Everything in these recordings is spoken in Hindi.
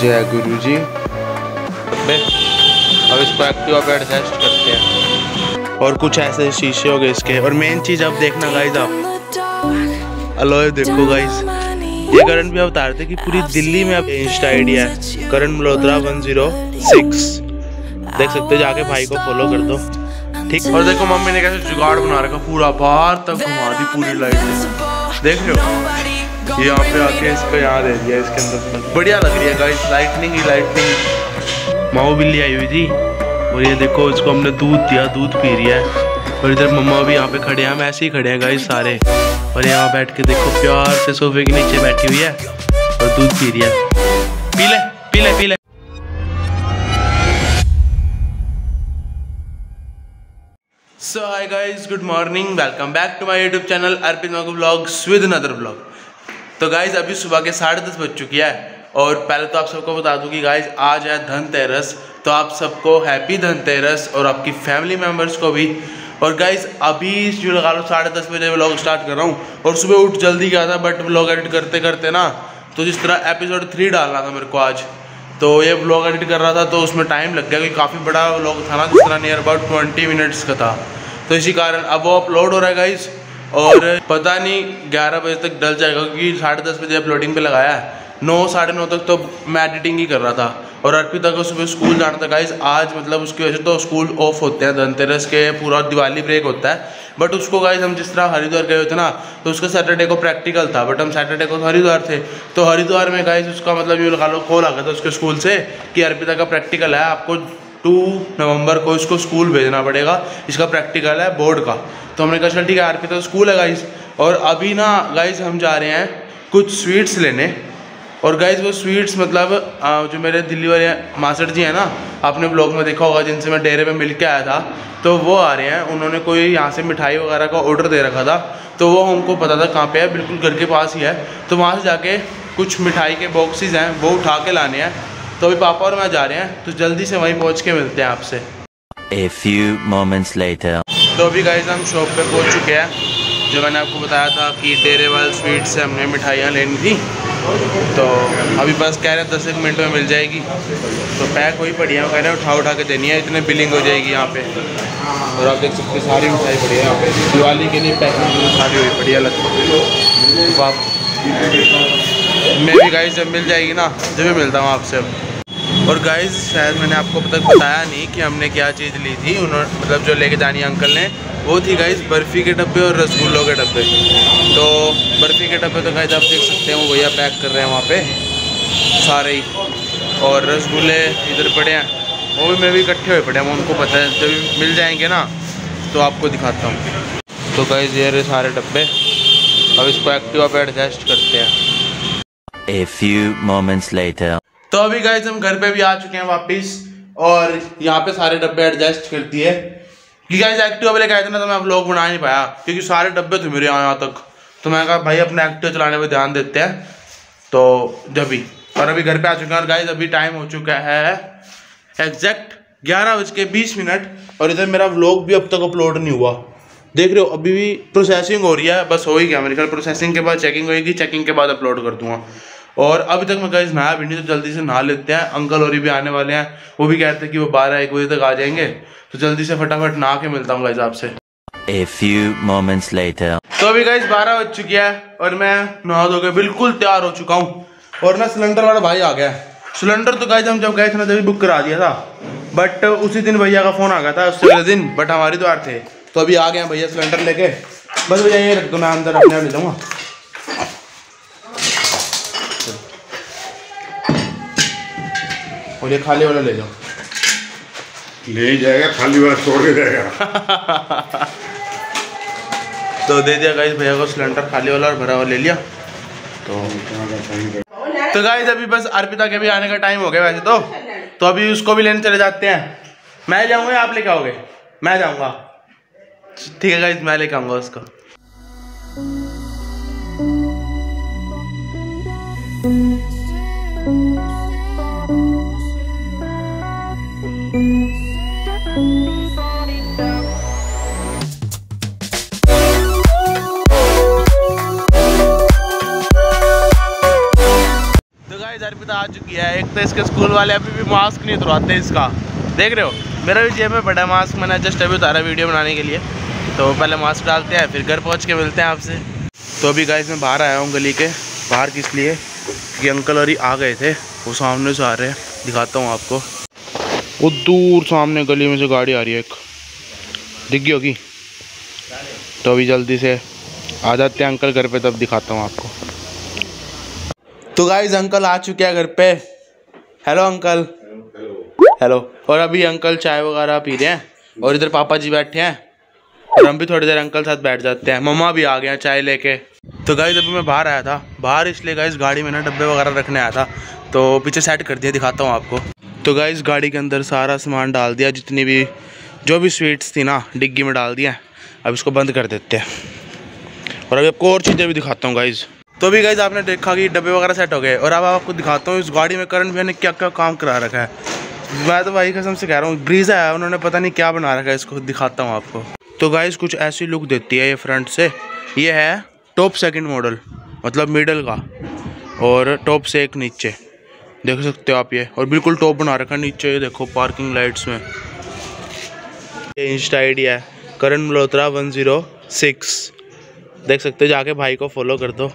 जय गुरु जी अब इसको एक्टिवा पे एडजस्ट करते हैं। और कुछ ऐसे शीशे हो गए इसके। और मेन चीज़ अब देखना गाइज़ आप। अलोए देखो गाइज़ ये करण भी अवतार थे कि पूरी दिल्ली में अब इंस्टा आईडी है। Karan Malhotra one zero six. देख सकते हो जाके भाई को फॉलो कर दो। ठीक? और देखो मम्मी ने कैसे जुगाड़ बना रखा पूरा बाहर तक घुमा दी पूरी लाइट देख रहे हो? यहाँ पे आके इसको यहाँ दे दिया इसके अंदर बढ़िया लग रही है गाइस लाइटनिंग ही लाइटनिंग माओ बिल्ली आई हुई थी और ये देखो इसको हमने दूध दिया दूध पी रही है। और इधर मम्मा भी यहाँ पे खड़े हैं हम ऐसे ही खड़े हैं गाइस सारे। और यहाँ बैठ के देखो प्यार से सोफे के नीचे बैठी हुई है और दूध पी रही है। पी ले पी ले पी ले। So hi guys good morning welcome back to my YouTube channel Arpit Magu vlogs with another vlog तो गाइज़ अभी सुबह के साढ़े दस बज चुकी है और पहले तो आप सबको बता दूँ कि गाइस आज है धनतेरस तो आप सबको हैप्पी धनतेरस और आपकी फैमिली मेंबर्स को भी। और गाइज़ अभी जो लगा लो साढ़े दस बजे व्लॉग स्टार्ट कर रहा हूँ और सुबह उठ जल्दी गया था बट व्लॉग एडिट करते करते ना तो जिस तरह एपिसोड थ्री डालना था मेरे को आज तो ये व्लॉग एडिट कर रहा था तो उसमें टाइम लग गया, क्योंकि काफ़ी बड़ा व्लॉग था ना, जिस तरह नियर अबाउट ट्वेंटी मिनट्स का था। तो इसी कारण अब वो अपलोड हो रहा है गाइस और पता नहीं ग्यारह बजे तक डल जाएगा, क्योंकि साढ़े दस बजे अपलोडिंग पे लगाया है। नौ, साढ़े नौ तक तो मैं एडिटिंग ही कर रहा था। और अर्पिता को सुबह स्कूल जाना था। गाइज़ आज मतलब उसकी वजह से तो स्कूल ऑफ़ होते हैं, धनतेरस के पूरा दिवाली ब्रेक होता है। बट उसको गाइज़ हम जिस तरह हरिद्वार गए होते ना तो उसका सैटरडे को प्रैक्टिकल था। बट हम सैटरडे को हरिद्वार थे। तो हरिद्वार में गाइज़ उसका मतलब ये लगा लो कॉल आ गया था उसके स्कूल से कि अर्पिता का प्रैक्टिकल है। आपको टू नवंबर को इसको स्कूल भेजना पड़ेगा। इसका प्रैक्टिकल है बोर्ड का। तो हमने कहा, चल ठीक है अर्पिता तो स्कूल है गाइज़ और अभी ना गाइज़ हम जा रहे हैं कुछ स्वीट्स लेने। और गाइज़ वो स्वीट्स मतलब जो मेरे दिल्ली वाले मास्टर जी हैं ना, आपने ब्लॉग में देखा होगा, जिनसे मैं डेरे में मिल के आया था। तो वो आ रहे हैं। उन्होंने कोई यहाँ से मिठाई वगैरह का ऑर्डर दे रखा था। तो वो हमको पता था कहाँ पे है। बिल्कुल घर के पास ही है। तो वहाँ से जाके कुछ मिठाई के बॉक्सेस हैं, वो उठा के लाने हैं। तो अभी पापा और मैं जा रहे हैं तो जल्दी से वहीं पहुँच के मिलते हैं आपसे। A few moments later. तो अभी गाइज़ हम शॉप पे पहुँच चुके हैं। जो मैंने आपको बताया था कि डेरे वाल स्वीट से हमने मिठाइयाँ लेनी थी। तो अभी बस कह रहे हैं दस एक मिनट में मिल जाएगी। तो पैक हुई पड़ी है कह रहे हैं उठा उठा के देनी है इतने बिलिंग हो जाएगी यहाँ पे। और आप देख सकते सारी मिठाई पड़ी है यहाँ पे। दिवाली के लिए पैकिंग सारी हुई पड़ी है अलग आप मैं भी गाइस जब मिल जाएगी ना जब भी मिलता हूँ आपसे। अब और गाइस शायद मैंने आपको तक बताया नहीं कि हमने क्या चीज़ ली थी। उन्होंने मतलब जो लेके जानी अंकल ने, वो थी गाइस बर्फ़ी के डब्बे और रसगुल्लों के डब्बे। तो बर्फ़ी के डब्बे तो गाइस आप देख सकते हैं वो भैया पैक कर रहे हैं वहाँ पे, सारे ही। और रसगुल्ले इधर पड़े हैं। वो भी मैं भी इकट्ठे हुए पड़े हैं उनको पता है। जब मिल जाएँगे ना तो आपको दिखाता हूँ। तो गाइस ये रहे सारे डब्बे। अब इसको एक्टिवा पे एडजस्ट करते हैं। A few moments later. तो अभी गाइस हम घर पे भी आ चुके हैं वापस, और यहाँ पे सारे डब्बे एडजस्ट कर दिए कि गाइस एक्टिवा पे लेके थे ना तो मैं व्लॉग बना नहीं पाया, क्योंकि सारे डब्बे थे मेरे यहाँ तक। तो मैं कहा, भाई, अपने एक्टिव चलाने पर ध्यान देते हैं। तो जब भी और अभी घर पे आ चुके हैं, और गाइज़ अभी टाइम हो चुका है एग्जैक्ट ग्यारह बज के बीस मिनट, और इधर मेरा व्लॉग भी अब तक अपलोड नहीं हुआ। देख रहे हो, अभी भी प्रोसेसिंग हो रही है, बस हो ही गया। मेरे ख्याल प्रोसेसिंग के बाद चेकिंग होगी चेकिंग के बाद अपलोड कर दूँगा। और अभी तक मैं गाइस नहाया भी नहीं तो जल्दी से नहा लेते हैं। अंकल और भी आने वाले हैं। वो भी कहते हैं कि वो बारह एक बजे तक आ जाएँगे। तो जल्दी से फटाफट नहा के मिलता हूँ गाइस आपसे। A few moments later. तो अभी गाइस बारह बज चुकी है और मैं नहा धो के बिल्कुल तैयार हो चुका हूँ। और ना सिलेंडर वाला भाई आ गया है। सिलेंडर तो गाइस हम जब गए थे ना तभी बुक करा दिया था। बट उसी दिन भैया का फ़ोन आ गया था उससे दिन बट हमारी द्वार थे। तो अभी आ गए हैं भैया सिलेंडर लेके। बस भैया ये रख दो मैं अंदर अपने आप ले जाऊँगा। और ये खाली वाला ले जाओ। ले जाएगा खाली वाला छोड़ के जाएगा। तो दे दिया गाइस भैया को सिलेंडर खाली वाला और भरा हुआ ले लिया। तो तो गाइस अभी बस अर्पिता के भी आने का टाइम हो गया वैसे तो। तो अभी उसको भी लेने चले जाते हैं। मैं जाऊँगा आप लेके आओगे? मैं जाऊँगा। ठीक है गाइस मैं लेके आऊँगा उसको। तो गाइस अर्पिता आ चुकी है। एक तो इसके स्कूल वाले अभी भी मास्क नहीं उतरवाते इसका। देख रहे हो? मेरा भी जेब में पड़ा मास्क मैंने जस्ट अभी उतारा वीडियो बनाने के लिए। तो पहले मास्क डालते हैं, फिर घर पहुँच के मिलते हैं आपसे। तो अभी गाइस मैं बाहर आया हूँ गली के। बाहर किस लिए? क्योंकि अंकल और ही आ गए थे। वो सामने से आ रहे हैं। दिखाता हूँ आपको। वो दूर सामने गली में से गाड़ी आ रही है एक। दिख गई होगी? तो अभी जल्दी से आ जाते हैं अंकल घर पे, तब दिखाता हूँ आपको। तो गाइज़ अंकल आ चुके हैं घर पे। हेलो अंकल हेलो और अभी अंकल चाय वगैरह पी रहे हैं और इधर पापा जी बैठे हैं और हम भी थोड़ी देर अंकल साथ बैठ जाते हैं। मम्मा भी आ गए हैं चाय लेके। तो गाइज़ अभी मैं बाहर आया था। बाहर इसलिए गाइज़ गाड़ी में ना डब्बे वगैरह रखने आया था। तो पीछे सेट कर दिया, दिखाता हूँ आपको। तो गाइज़ गाड़ी के अंदर सारा सामान डाल दिया, जितनी भी, जो भी स्वीट्स थी ना, डिग्गी में डाल दिया। अब इसको बंद कर देते हैं। और अभी आपको और चीज़ें भी दिखाता हूँ गाइज़ तो भी गाइज़ आपने देखा कि डब्बे वगैरह सेट हो गए। और अब आपको दिखाता हूँ इस गाड़ी में करण भैया ने क्या क्या काम करा रखा है। मैं तो भाई कसम से कह रहा हूँ ब्रीज है उन्होंने पता नहीं क्या बना रखा है, इसको दिखाता हूँ आपको। तो गाइज़ कुछ ऐसी लुक देती है ये फ्रंट से। ये है टॉप सेकंड मॉडल मतलब मिडल का। और टॉप से एक नीचे। देख सकते हो आप ये। और बिल्कुल टॉप बना रखा है, नीचे ये देखो पार्किंग लाइट्स में। ये इंस्टा आई है Karan Malhotra one zero six देख सकते हो, जाके भाई को फॉलो कर दो।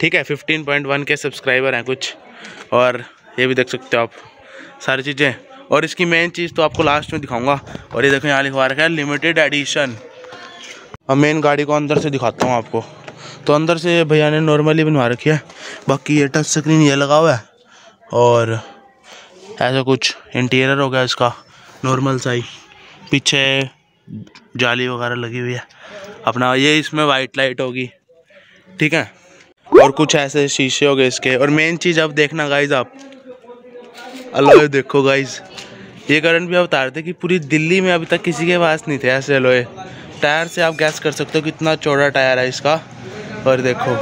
ठीक है फिफ्टीन पॉइंट वन के सब्सक्राइबर हैं कुछ। और ये भी देख सकते हो आप, सारी चीज़ें। और इसकी मेन चीज़ तो आपको लास्ट में दिखाऊँगा। और ये देखो, यहाँ लिखवा रखा है लिमिटेड एडिशन अब मेन गाड़ी को अंदर से दिखाता हूँ आपको। तो अंदर से भैया ने नॉर्मली बनवा रखी है। बाकी ये टच स्क्रीन ये लगा हुआ है। और ऐसा कुछ इंटीरियर हो गया इसका नॉर्मल सा ही। पीछे जाली वगैरह लगी हुई है। अपना ये इसमें वाइट लाइट होगी। ठीक है? और कुछ ऐसे शीशे हो गए इसके। और मेन चीज़ अब देखना गाइज़ आप। अलोए देखो गाइज़ ये कारण भी आप बता रहे थे कि पूरी दिल्ली में अभी तक किसी के पास नहीं थे ऐसे अलोए टायर से आप गैस कर सकते हो कितना चौड़ा टायर है इसका। और देखो।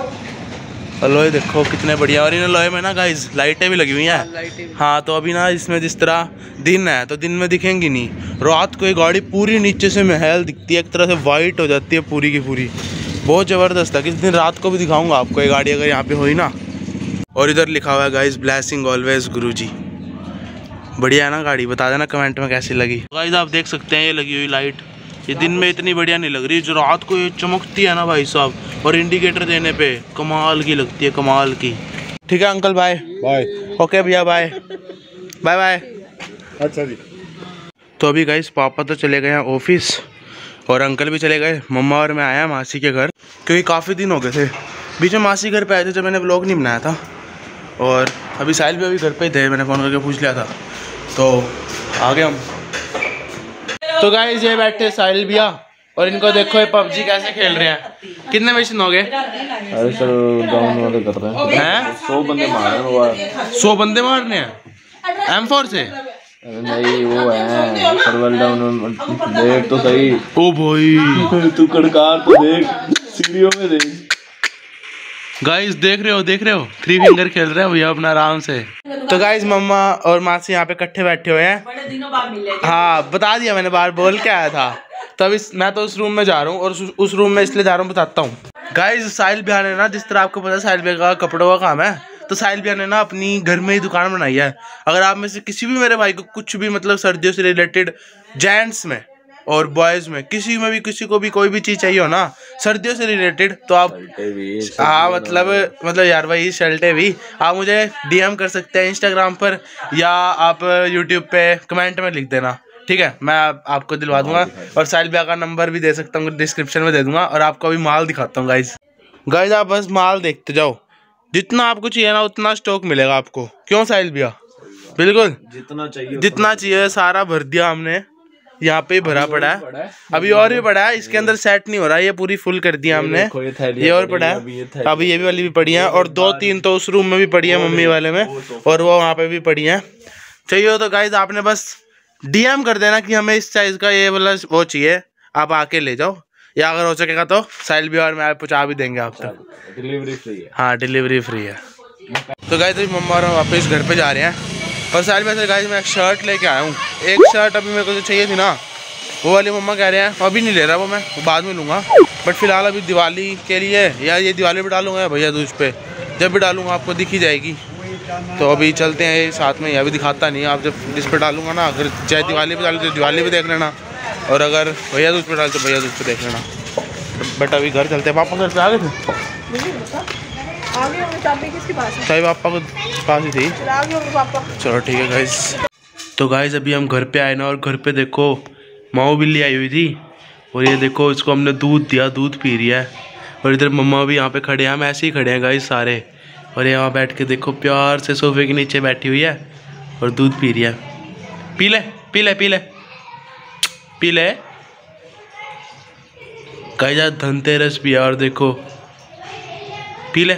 अलोए देखो, कितने बढ़िया। और इन अलोए में ना गाइज़ लाइटें भी लगी हुई हैं। हाँ तो अभी ना इसमें जिस तरह दिन है तो दिन में दिखेंगी नहीं। रात को ये गाड़ी पूरी नीचे से महल दिखती है, एक तरह से वाइट हो जाती है पूरी की पूरी। बहुत ज़बरदस्त था किस दिन रात को भी दिखाऊँगा आपको ये गाड़ी अगर यहाँ पे हुई ना। और इधर लिखा हुआ है गाइज़ ब्लैसिंग ऑलवेज गुरु जी बढ़िया है ना गाड़ी? बता देना कमेंट में कैसी लगी। गाइज़ आप देख सकते हैं ये लगी हुई लाइट ये दिन में इतनी बढ़िया नहीं लग रही। जो रात को ये चमकती है ना भाई साहब और इंडिकेटर देने पे कमाल की लगती है कमाल की। ठीक है अंकल बाय बाय ओके भैया बाय बाय बाय अच्छा जी। तो अभी गाइस पापा तो चले गए हैं ऑफ़िस और अंकल भी चले गए। मम्मा और मैं आया मासी के घर। क्योंकि काफ़ी दिन हो गए थे। बीच में मासी घर पे आए थे जब मैंने व्लॉग नहीं बनाया था। और अभी साहिल भी अभी घर पे ही थे मैंने फ़ोन करके पूछ लिया था। तो आ गए हम। तो गाइस ये बैठे साहिल भैया और इनको देखो ये पबजी कैसे खेल रहे हैं। कितने मिशन हो गए अरे सर डाउन वाले कर रहे हैं। हैं? सौ बंदे मारे हैं सौ बंदे मारने हैं? एम फोर से? नहीं वो है। सर्वर डाउन देख तो सही। ओ भाई। तू कड़कार तो देख। सीढ़ियों में देख गाइस देख रहे हो देख रहे हो? थ्री फिंगर खेल रहे हैं भैया अपना आराम से। तो गाइस मम्मा और मासी यहाँ पे इकट्ठे बैठे हुए हैं। बड़े दिनों बाद मिले हाँ। बता दिया मैंने बाहर बोल के आया था। तब इस मैं तो उस रूम में जा रहा हूँ और उस, उस रूम में इसलिए जा रहा हूँ बताता हूँ। गाइस साहिल भैया ने ना जिस तरह आपको पता है साहिल भैया का कपड़ों का काम है तो साहिल भैया ने ना अपनी घर में ही दुकान बनाई है। अगर आप में से किसी भी मेरे भाई को कुछ भी मतलब सर्दियों से रिलेटेड जेंट्स में और बॉयज़ में किसी में भी किसी को भी कोई भी चीज़ चाहिए हो ना सर्दियों से रिलेटेड तो आप हाँ मतलब मतलब यार भाई शर्टें भी आप मुझे डीएम कर सकते हैं इंस्टाग्राम पर या आप यूट्यूब पे कमेंट में लिख देना ठीक है? मैं आप, आपको दिलवा दूँगा और साहिल भैया का नंबर भी दे सकता हूँ डिस्क्रिप्शन में दे दूँगा और आपको अभी माल दिखाता हूँ गाइज़ गाइज़ आप बस माल देखते जाओ। जितना आपको चाहिए ना उतना स्टॉक मिलेगा आपको। क्यों साहिल भैया? बिल्कुल। जितना चाहिए जितना चाहिए सारा भर दिया हमने। यहाँ पे भरा पड़ा है। अभी और भी पड़ा है। इसके अंदर सेट नहीं हो रहा। है ये पूरी फुल कर दिया हमने। ये और पड़ा हैं, अभी ये भी वाली भी पड़ी है। और दो तीन तो उस रूम में भी पड़ी है मम्मी वाले में। और वो वहाँ पे भी पड़ी है। चाहिए हो तो गाइज़ आपने बस डीएम कर देना कि हमें इस साइज़ का ये वाला वो चाहिए। आप आके ले जाओ। या अगर हो सकेगा तो साइल भी और मैं पहुँचा भी देंगे आप तक डिलीवरी फ्री है। हाँ डिलीवरी फ्री है। तो गाइज़ अभी मम्मा और वापस घर पे जा रहे हैं। और सारी वैसे गाइज़ मैं एक शर्ट लेके आया हूँ। एक शर्ट अभी मेरे को जो चाहिए थी ना, वो वाली मम्मा कह रहे हैं अभी नहीं ले रहा वो मैं, वो बाद में लूँगा। बट फ़िलहाल अभी दिवाली के लिए, या ये दिवाली पे डालूँगा या भैया दूज पे, जब भी डालूँगा आपको दिखी जाएगी। तो अभी चलते हैं साथ में अभी दिखाता नहीं, आप जब जिस पर डालूँगा ना, अगर चाहे दिवाली पे डालू तो दिवाली पे देख लेना, और अगर भैया दूज पे डाल तो भैया दूध पे देख लेना। बट अभी घर चलते हैं, पापा घर पे आ गए थे? आगे होंगे चाबी किसके पास है? पापा को पास ही थी। आगे होंगे पापा। चलो ठीक है गाइस तो गाइस अभी हम घर पे आए ना और घर पे देखो माओ बिल्ली आई हुई थी। और ये देखो इसको हमने दूध दिया दूध पी रही है। और इधर मम्मा भी यहाँ पे खड़े हैं हम ऐसे ही खड़े हैं गाइस सारे। और यहाँ बैठ के देखो प्यार से सोफे के नीचे बैठी हुई है और दूध पी रही है। पी ले पी ले पी ले। पी ले। गाइस आज धनतेरस भी है और देखो। पी ले।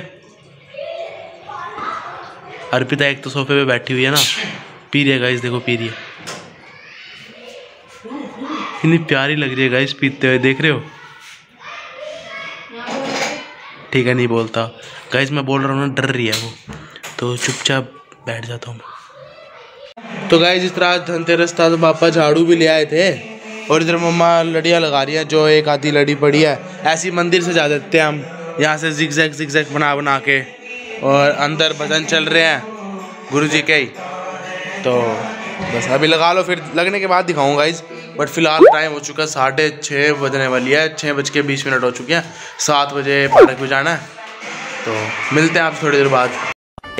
अर्पिता एक तो सोफे पे बैठी हुई है ना। पी रही है गाइस देखो, पी रही है। इतनी प्यारी लग रही है गाइस पीते हुए, देख रहे हो? ठीक है, नहीं बोलता। गाइस मैं बोल रहा हूँ ना, डर रही है वो। तो चुपचाप बैठ जाता हूँ तो गाइस इस तरह आज धनतेरस था तो पापा झाड़ू भी ले आए थे। और इधर मम्मा लड़ियाँ लगा रही हैं, जो एक आधी लड़ी पड़ी है। ऐसी मंदिर से जा देते हैं हम। यहाँ से जिग जैक जिग बना बना के। और अंदर भजन चल रहे हैं गुरु जी के ही। तो बस अभी लगा लो फिर लगने के बाद दिखाऊँगा इस बट फ़िलहाल टाइम हो चुका है साढ़े छः बजने वाली है। छः बज के बीस मिनट हो चुके हैं। सात बजे पार्क में जाना है। तो मिलते हैं आप थोड़ी देर बाद।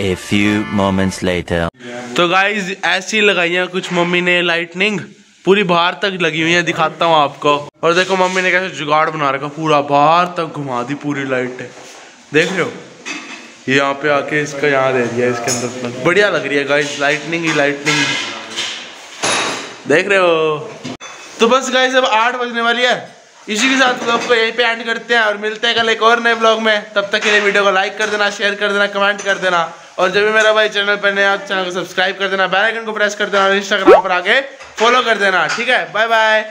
A few moments later. तो गाइज़ ऐसी लगाई है कुछ मम्मी ने लाइटनिंग पूरी बाहर तक लगी हुई है दिखाता हूँ आपको। और देखो मम्मी ने कैसे जुगाड़ बना रखा पूरा बाहर तक घुमा दी पूरी लाइट देख रहे हो? यहाँ पे आके इसका यहाँ दे दिया, इसके अंदर। बढ़िया लग रही है गाइज़ लाइटनिंग ही लाइटनिंग देख रहे हो? तो बस गाइज़ अब आठ बजने वाली है। इसी के साथ ब्लॉग को यहीं पे एंड करते हैं और मिलते हैं कल एक और नए ब्लॉग में। तब तक के लिए वीडियो को लाइक कर देना शेयर कर देना कमेंट कर देना। और जब भी मेरा भाई चैनल पर नया चैनल को सब्सक्राइब कर देना बेल आइकन को प्रेस कर देना और इंस्टाग्राम पर आके फॉलो कर देना। ठीक है? Bye bye